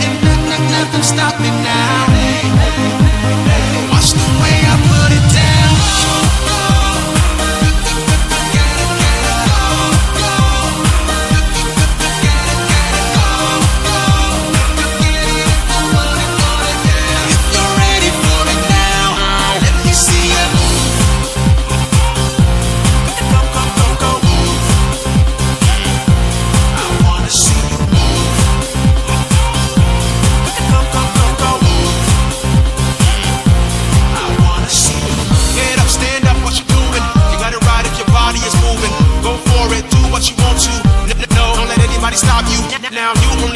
letting nothing, nothing stop me now.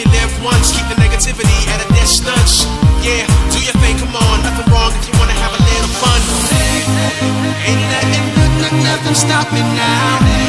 Only live once, keep the negativity at a distance. Yeah, do your thing, come on, nothing wrong if you wanna have a little fun. Ain't letting nothing, nothing stop me now.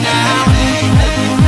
now.